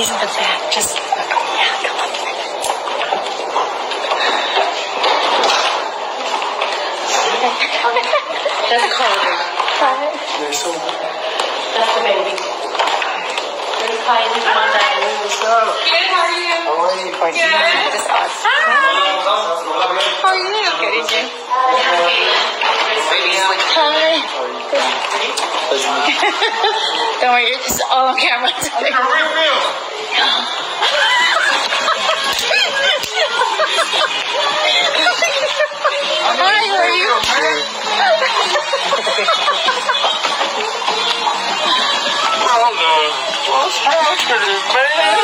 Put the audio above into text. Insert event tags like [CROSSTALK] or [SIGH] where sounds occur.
He's in the back. Just yeah, come on. That's Carter. They're so That's the baby. There's Kylie, my dad. What's up? Good, how are you? How are you? Thank you. This odds. How are you? Good, and you? Hi. [LAUGHS] Don't worry, you're just all on camera today. Hi, how are you? What's happening, man?